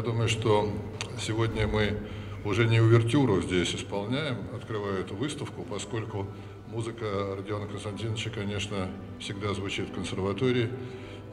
Я думаю, что сегодня мы уже не увертюру здесь исполняем, открывая эту выставку, поскольку музыка Родиона Константиновича, конечно, всегда звучит в консерватории,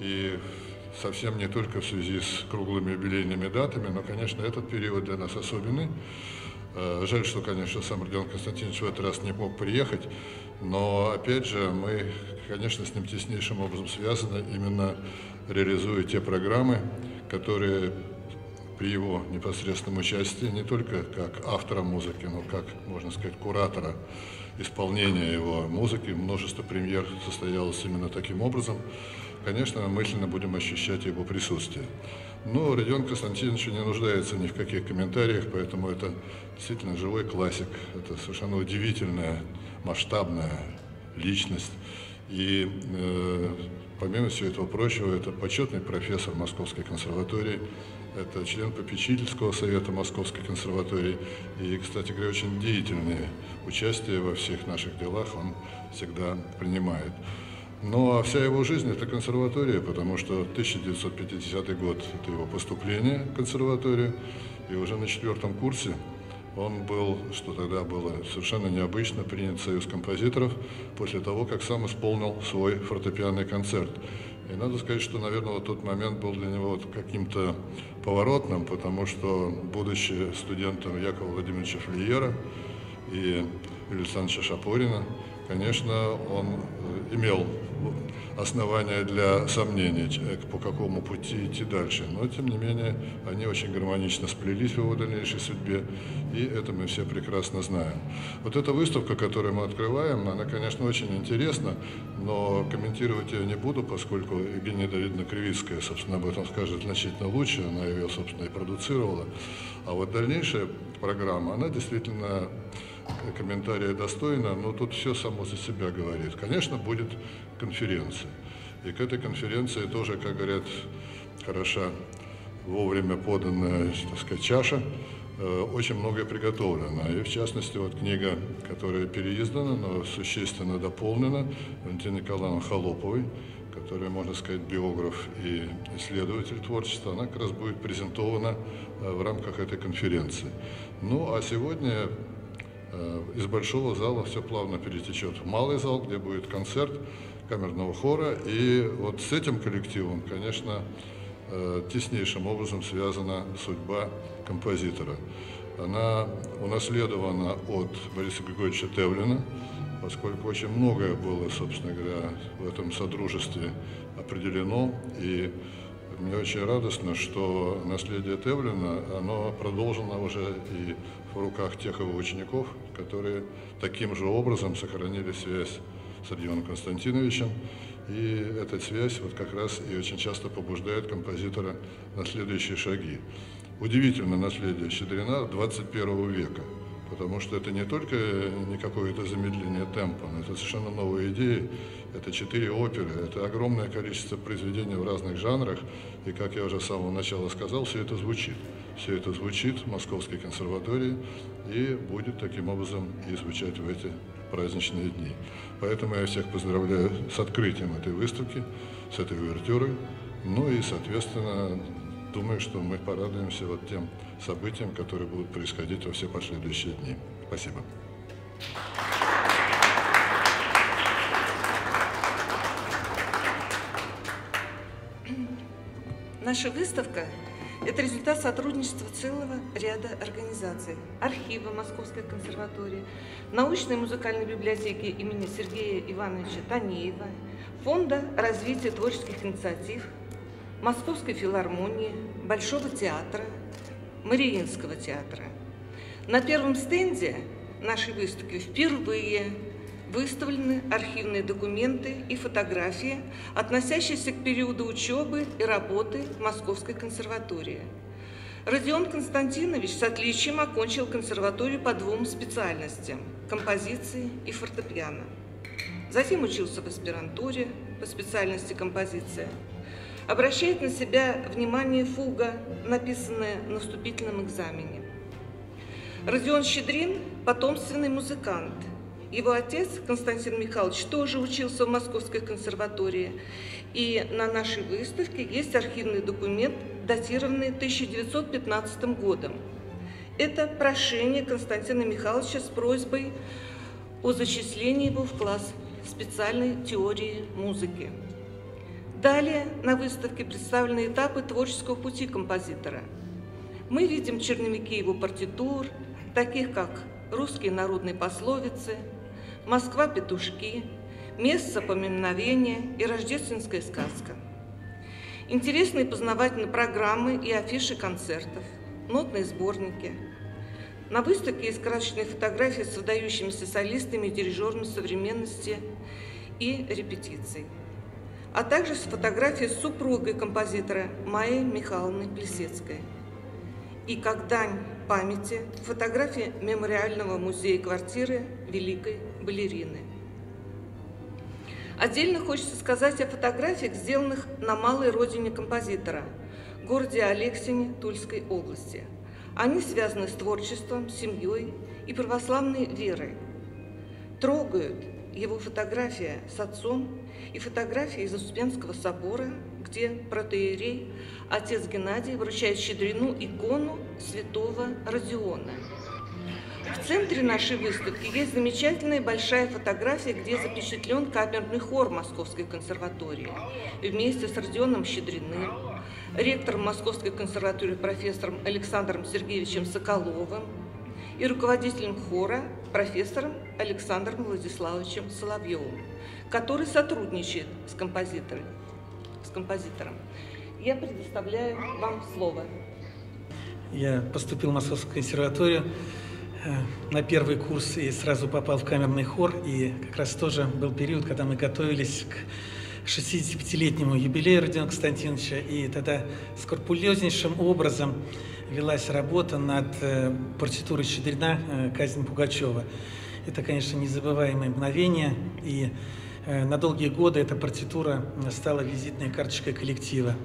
и совсем не только в связи с круглыми юбилейными датами, но, конечно, этот период для нас особенный. Э, жаль, что, конечно, сам Родион Константинович в этот раз не мог приехать, но, опять же, мы, конечно, с ним теснейшим образом связаны, именно реализуя те программы, которые при его непосредственном участии не только как автора музыки, но как, можно сказать, куратора исполнения его музыки. Множество премьер состоялось именно таким образом. Конечно, мы мысленно будем ощущать его присутствие. Но Родион Константинович не нуждается ни в каких комментариях, поэтому это действительно живой классик. Это совершенно удивительная, масштабная личность. И э, помимо всего этого прочего, это почетный профессор Московской консерватории, это член попечительского совета Московской консерватории. И, кстати говоря, очень деятельное участие во всех наших делах он всегда принимает. Ну а вся его жизнь – это консерватория, потому что 1950 год – это его поступление в консерваторию, и уже на четвертом курсе он был, что тогда было совершенно необычно, принят в Союз композиторов после того, как сам исполнил свой фортепианный концерт. И надо сказать, что, наверное, вот тот момент был для него вот каким-то поворотным, потому что, будучи студентом Якова Владимировича Флиера и Александра Шапорина, конечно, он э, имел основания для сомнений, э, по какому пути идти дальше. Но, тем не менее, они очень гармонично сплелись в его дальнейшей судьбе, и это мы все прекрасно знаем. Вот эта выставка, которую мы открываем, она, конечно, очень интересна, но комментировать ее не буду, поскольку Евгения Давидовна Кривицкая, собственно, об этом скажет значительно лучше, она ее, собственно, и продуцировала. А вот дальнейшая программа, она действительно комментария достойно, но тут все само за себя говорит. Конечно, будет конференция. И к этой конференции тоже, как говорят, хороша вовремя поданная, так сказать, чаша, э, очень многое приготовлено. И в частности, вот книга, которая переиздана, но существенно дополнена, Валентина Николаевна Холоповой, которая, можно сказать, биограф и исследователь творчества, она как раз будет презентована э, в рамках этой конференции. Ну, а сегодня из большого зала все плавно перетечет в малый зал, где будет концерт камерного хора. И вот с этим коллективом, конечно, э, теснейшим образом связана судьба композитора. Она унаследована от Бориса Григорьевича Тевлина, поскольку очень многое было, собственно говоря, в этом содружестве определено. И мне очень радостно, что наследие Тевлина, оно продолжено уже и в руках тех его учеников, которые таким же образом сохранили связь с Родионом Константиновичем. И эта связь вот как раз и очень часто побуждает композитора на следующие шаги. Удивительное наследие Щедрина 21 века – потому что это не только не какое-то замедление темпа, но это совершенно новые идеи, это четыре оперы, это огромное количество произведений в разных жанрах, и, как я уже с самого начала сказал, все это звучит. Все это звучит в Московской консерватории и будет таким образом и звучать в эти праздничные дни. Поэтому я всех поздравляю с открытием этой выставки, с этой увертюрой, ну и, соответственно, думаю, что мы порадуемся вот тем событиям, которые будут происходить во все последующие дни. Спасибо. Наша выставка – это результат сотрудничества целого ряда организаций. Архива Московской консерватории, научной и музыкальной библиотеки имени Сергея Ивановича Танеева, Фонда развития творческих инициатив Московской филармонии, Большого театра, Мариинского театра. На первом стенде нашей выставки впервые выставлены архивные документы и фотографии, относящиеся к периоду учебы и работы в Московской консерватории. Родион Константинович с отличием окончил консерваторию по двум специальностям – композиции и фортепиано. Затем учился в аспирантуре по специальности композиция – обращает на себя внимание фуга, написанная на вступительном экзамене. Родион Щедрин – потомственный музыкант. Его отец, Константин Михайлович, тоже учился в Московской консерватории. И на нашей выставке есть архивный документ датированные 1915 годом. Это прошение Константина Михайловича с просьбой о зачислении его в класс специальной теории музыки. Далее на выставке представлены этапы творческого пути композитора. Мы видим черновики его партитур, таких как «Русские народные пословицы», «Москва-петушки», «Место поминовения» и «Рождественская сказка». Интересные познавательные программы и афиши концертов, нотные сборники. На выставке есть красочные фотографии с выдающимися солистами и дирижерами современности и репетиций а также с фотографией супругой композитора Майей Михайловны Плесецкой. И как дань памяти фотографии мемориального музея квартиры великой балерины. Отдельно хочется сказать о фотографиях, сделанных на малой родине композитора, городе Алексине Тульской области. Они связаны с творчеством, семьей и православной верой. Трогают его фотография с отцом и фотография из Успенского собора, где протеерей отец Геннадий вручает Щедрину икону святого Родиона. В центре нашей выставки есть замечательная большая фотография, где запечатлен камерный хор Московской консерватории вместе с Родионом Щедриным, ректором Московской консерватории профессором Александром Сергеевичем Соколовым и руководителем хора профессором Александром Владиславовичем Соловьевым который сотрудничает с композитором. С композитором. Я предоставляю вам слово. Я поступил в Московскую консерваторию э, на первый курс и сразу попал в камерный хор. И как раз тоже был период, когда мы готовились к 65-летнему юбилею Родиона Константиновича. И тогда скрупулезнейшим образом велась работа над э, партитурой Щедрина э, «Казнь Пугачева». Это, конечно, незабываемое мгновение. И Э, на долгие годы эта партитура стала визитной карточкой коллектива.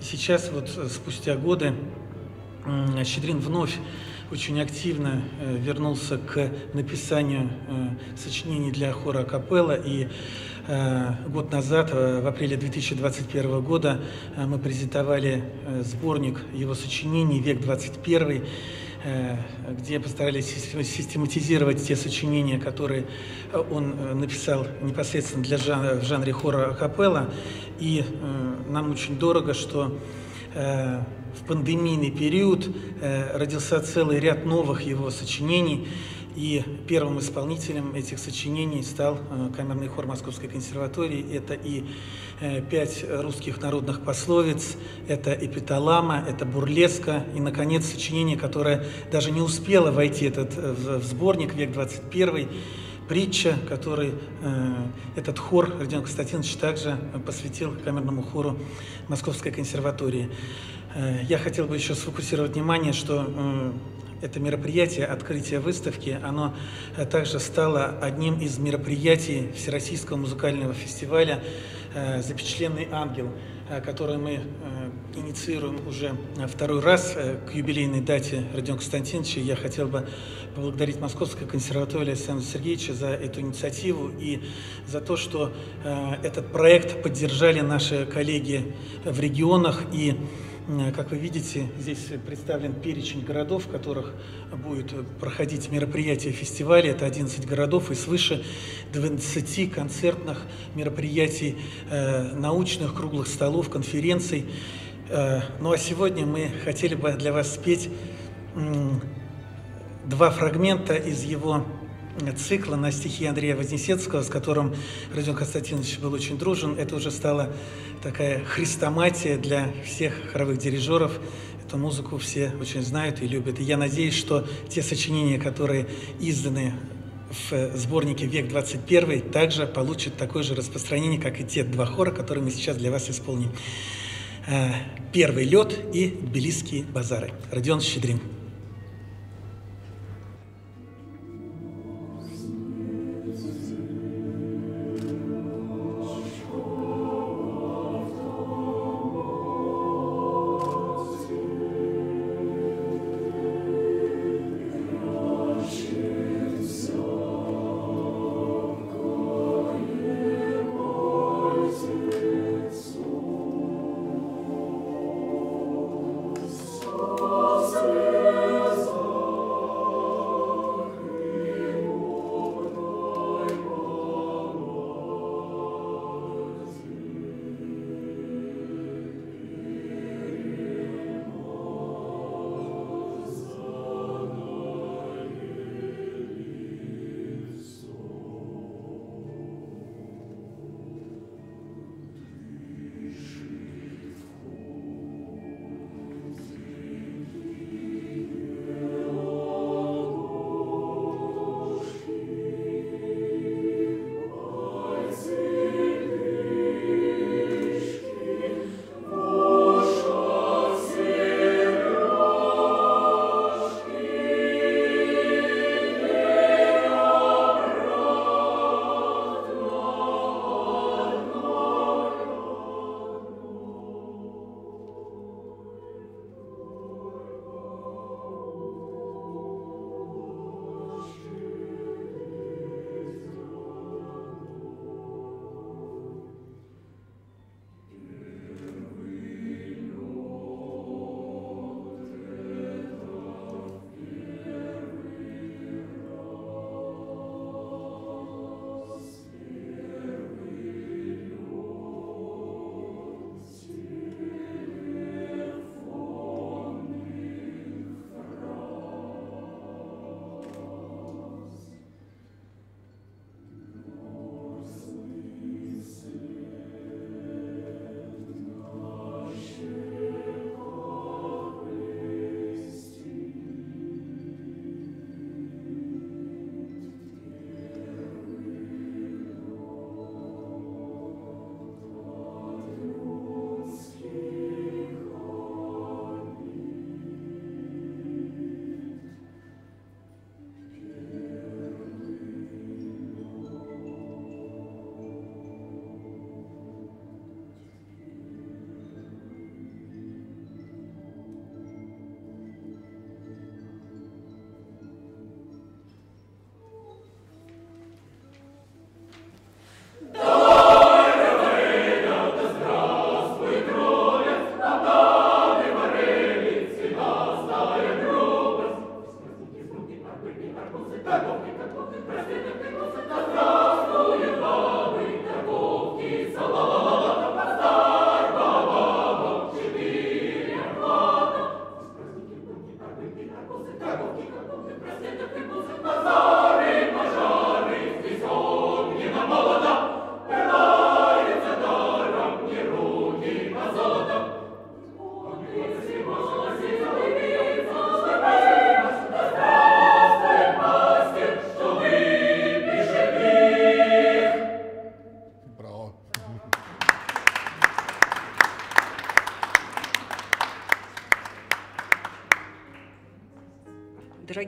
И сейчас, вот спустя годы, Щедрин вновь очень активно вернулся к написанию сочинений для хора капелла. И год назад, в апреле 2021 года, мы презентовали сборник его сочинений «Век 21», Э, где постарались систематизировать те сочинения, которые э, он э, написал непосредственно для жанра, в жанре хора капелла. И нам очень дорого, что в пандемийный период родился целый ряд новых его сочинений, и первым исполнителем этих сочинений стал э, камерный хор Московской консерватории. Это и э, пять русских народных пословиц, это эпиталама, это бурлеска, и, наконец, сочинение, которое даже не успело войти этот, э, в сборник «Век 21 притча, который э, этот хор Родион Константинович также посвятил камерному хору Московской консерватории. Э, я хотел бы еще сфокусировать внимание, что э, это мероприятие, открытие выставки, оно э, также стало одним из мероприятий Всероссийского музыкального фестиваля э, «Запечатленный ангел», э, который мы инициируем уже второй раз к юбилейной дате Родиона Константиновича. Я хотел бы поблагодарить Московскую консерваторию Александра Сергеевича за эту инициативу и за то, что этот проект поддержали наши коллеги в регионах и как вы видите, здесь представлен перечень городов, в которых будет проходить мероприятие фестиваля. Это 11 городов и свыше 20 концертных мероприятий, э, научных, круглых столов, конференций. Э, ну а сегодня мы хотели бы для вас спеть два фрагмента из его цикла на стихи Андрея Вознесенского, с которым Родион Константинович был очень дружен. Это уже стала такая хрестоматия для всех хоровых дирижеров. Эту музыку все очень знают и любят. И я надеюсь, что те сочинения, которые изданы в сборнике «Век 21» также получат такое же распространение, как и те два хора, которые мы сейчас для вас исполним. Э, «Первый лед» и «Тбилисские базары». Родион Щедрин.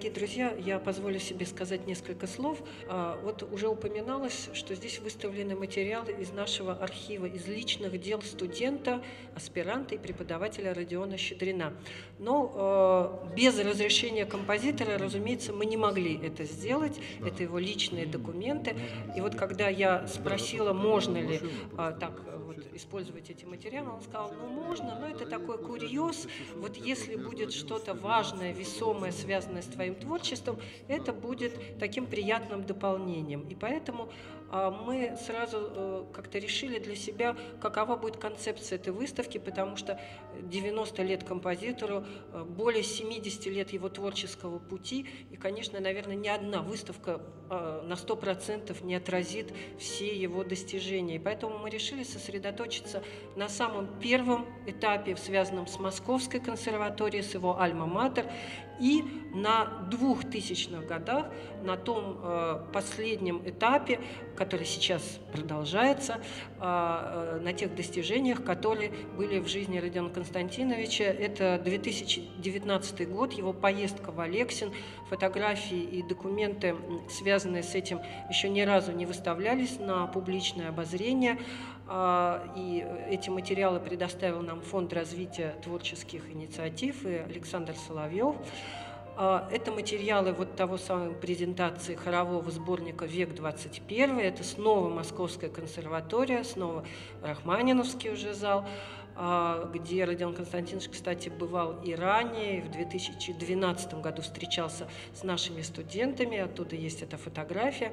Дорогие друзья, я позволю себе сказать несколько слов. А, вот уже упоминалось, что здесь выставлены материалы из нашего архива, из личных дел студента, аспиранта и преподавателя Родиона Щедрина. Но а, без разрешения композитора, разумеется, мы не могли это сделать. Это его личные документы. И вот когда я спросила, можно ли а, так использовать эти материалы, он сказал, ну можно, но это такой курьез. Вот если будет что-то важное, весомое, связанное с твоим творчеством, это будет таким приятным дополнением. И поэтому мы сразу э, как-то решили для себя, какова будет концепция этой выставки, потому что 90 лет композитору, э, более 70 лет его творческого пути, и, конечно, наверное, ни одна выставка э, на 100% не отразит все его достижения. И поэтому мы решили сосредоточиться на самом первом этапе, связанном с Московской консерваторией, с его «Альма-Матер», и на 2000-х годах, на том э, последнем этапе, который сейчас продолжается, э, э, на тех достижениях, которые были в жизни Родиона Константиновича. Это 2019 год, его поездка в Алексин, фотографии и документы, связанные с этим, еще ни разу не выставлялись на публичное обозрение. И эти материалы предоставил нам Фонд развития творческих инициатив и Александр Соловьев. А, это материалы вот того самой презентации хорового сборника «Век 21». Это снова Московская консерватория, снова Рахманиновский уже зал. А, где Родион Константинович, кстати, бывал и ранее, в 2012 году встречался с нашими студентами, оттуда есть эта фотография.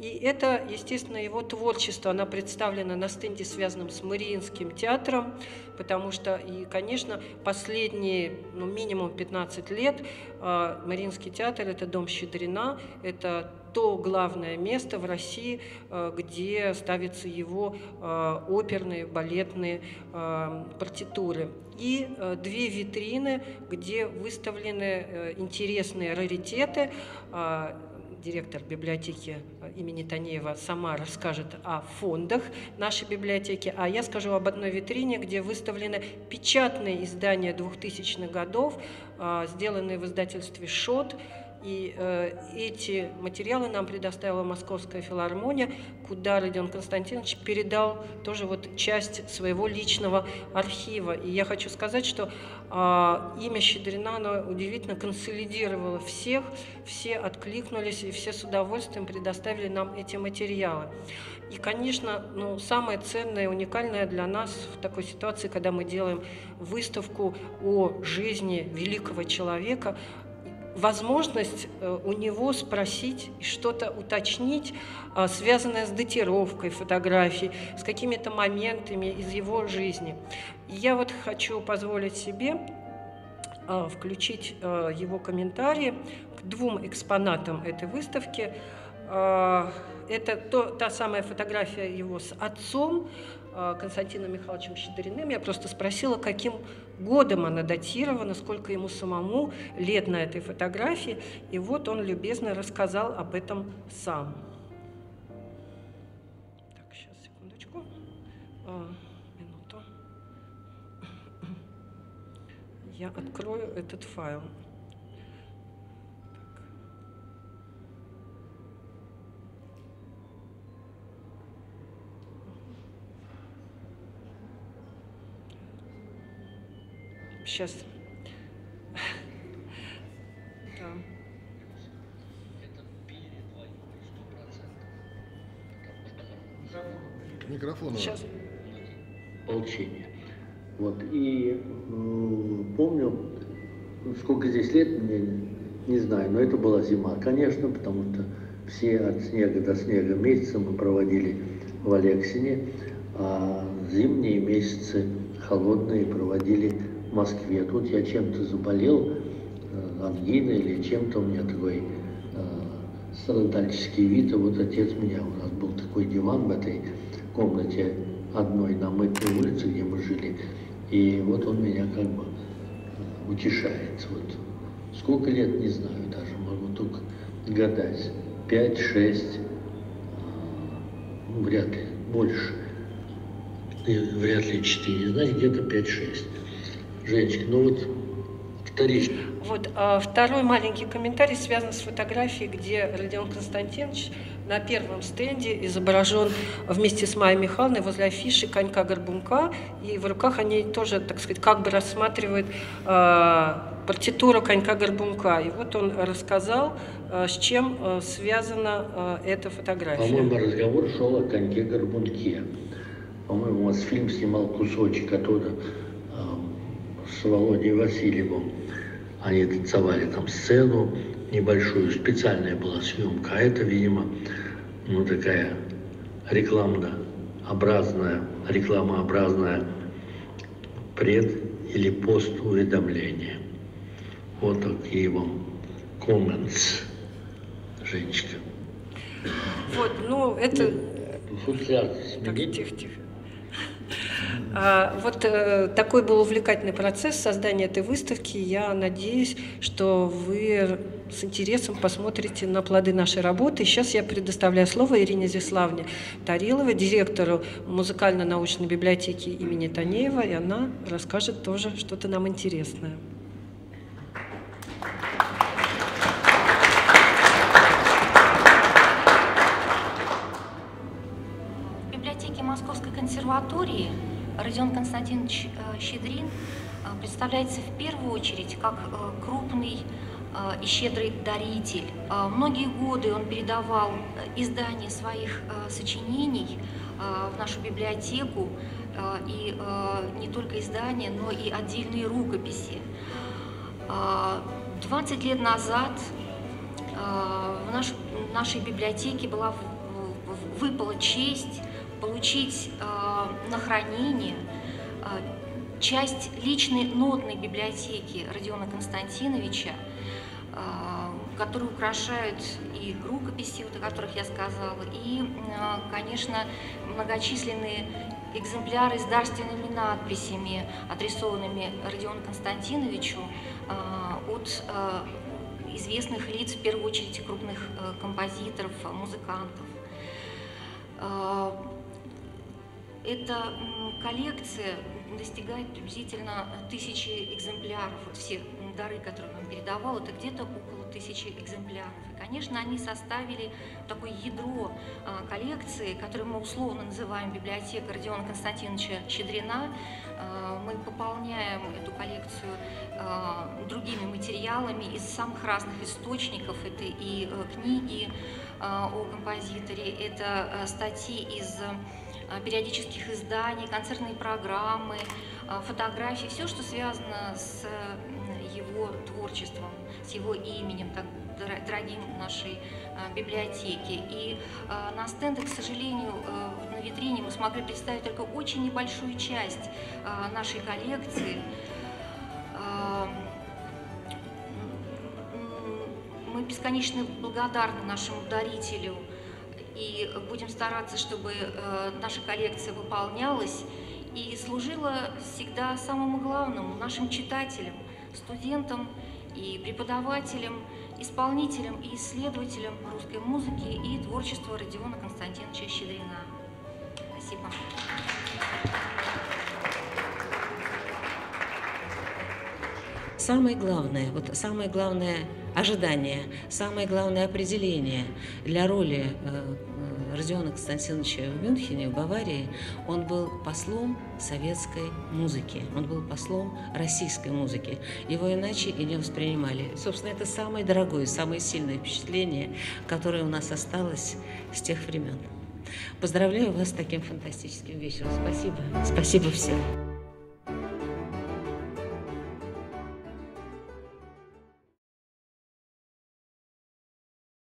И это, естественно, его творчество, она представлена на стенде, связанном с Мариинским театром, потому что, и, конечно, последние, ну, минимум 15 лет а, Мариинский театр – это дом Щедрина, это то главное место в России, э, где ставятся его э, оперные, балетные э, партитуры. И две витрины, где выставлены интересные раритеты, директор библиотеки имени Танеева сама расскажет о фондах нашей библиотеки, а я скажу об одной витрине, где выставлены печатные издания 2000-х годов, сделанные в издательстве «Шот», и э, эти материалы нам предоставила Московская филармония, куда Родион Константинович передал тоже вот часть своего личного архива. И я хочу сказать, что э, имя Щедрина оно удивительно консолидировало всех, все откликнулись и все с удовольствием предоставили нам эти материалы. И, конечно, ну, самое ценное, уникальное для нас в такой ситуации, когда мы делаем выставку о жизни великого человека, возможность э, у него спросить и что-то уточнить, э, связанное с датировкой фотографий, с какими-то моментами из его жизни. Я вот хочу позволить себе э, включить его комментарии к двум экспонатам этой выставки. Это то, та самая фотография его с отцом, Константином Михайловичем Щедриным. Я просто спросила, каким годом она датирована, сколько ему самому лет на этой фотографии. И вот он любезно рассказал об этом сам. Так, сейчас, секундочку. А, минуту. Я открою этот файл. Сейчас. Да. Микрофон. Сейчас. Получение. Вот. И э, помню, сколько здесь лет мне, не знаю, но это была зима, конечно, потому что все от снега до снега месяцы мы проводили в Алексине, а зимние месяцы холодные проводили в Москве. Тут я чем-то заболел, э, ангиной или чем-то у меня такой э, страдальческий вид, и вот отец меня, у нас был такой диван в этой комнате одной на мытной улице, где мы жили, и вот он меня как бы э, утешает. Вот. Сколько лет, не знаю даже, могу только гадать. Пять, шесть, ну, вряд ли, больше. Вряд ли четыре, знаете, где-то пять-шесть. Женечка, ну вот вторично. Вот а второй маленький комментарий связан с фотографией, где Родион Константинович на первом стенде изображен вместе с Майей Михайловной возле афиши конька-горбунка, и в руках они тоже, так сказать, как бы рассматривают э, партитуру конька-горбунка. И вот он рассказал, э, с чем э, связана э, эта фотография. По-моему, разговор шел о коньке-горбунке. По-моему, у вас фильм снимал кусочек оттуда с Володей Васильевым. Они танцевали там сцену небольшую, специальная была съемка. А это, видимо, ну такая рекламно-образная, рекламообразная пред- или пост-уведомление. Вот такие вам comments, Женечка. Вот, ну, это... Футляр Так, сменить? тихо, тихо. А, вот э, такой был увлекательный процесс создания этой выставки. Я надеюсь, что вы с интересом посмотрите на плоды нашей работы. Сейчас я предоставляю слово Ирине Зиславне Тариловой, директору музыкально-научной библиотеки имени Танеева, и она расскажет тоже что-то нам интересное. В библиотеке Московской консерватории Родион Константинович э, Щедрин э, представляется в первую очередь как э, крупный и щедрый даритель. Многие годы он передавал издание своих сочинений в нашу библиотеку, и не только издания, но и отдельные рукописи. Э, 20 лет назад в наш- в нашей библиотеке была выпала честь получить на хранение э, часть личной нотной библиотеки Родиона Константиновича, э, которые украшают и рукописи, вот о которых я сказала, и, э, конечно, многочисленные экземпляры с дарственными надписями, адресованными Родиону Константиновичу от известных лиц, в первую очередь крупных э, композиторов, музыкантов. Э, Эта коллекция достигает приблизительно тысячи экземпляров. Вот все дары, которые он передавал, это где-то около тысячи экземпляров. И, конечно, они составили такое ядро а, коллекции, которую мы условно называем библиотека Родиона Константиновича Щедрина. А, Мы пополняем эту коллекцию а, другими материалами из самых разных источников. Это и э, книги о композиторе, это э, статьи из э, периодических изданий, концертные программы, э, фотографии, все, что связано с его творчеством, с его именем, так дор- дорогим нашей э, библиотеке. И э, на стендах, к сожалению, э, на витрине мы смогли представить только очень небольшую часть э, нашей коллекции. Э, м, Мы бесконечно благодарны нашему дарителю и будем стараться, чтобы э, наша коллекция выполнялась и служила всегда самому главному нашим читателям, студентам и преподавателям, исполнителям и исследователям русской музыки и творчества Родиона Константиновича Щедрина. Спасибо. Самое главное, вот самое главное ожидание, самое главное определение для роли э, э, Родиона Константиновича в Мюнхене, в Баварии, он был послом советской музыки, он был послом российской музыки. Его иначе и не воспринимали. Собственно, это самое дорогое, самое сильное впечатление, которое у нас осталось с тех времен. Поздравляю вас с таким фантастическим вечером. Спасибо. Спасибо всем.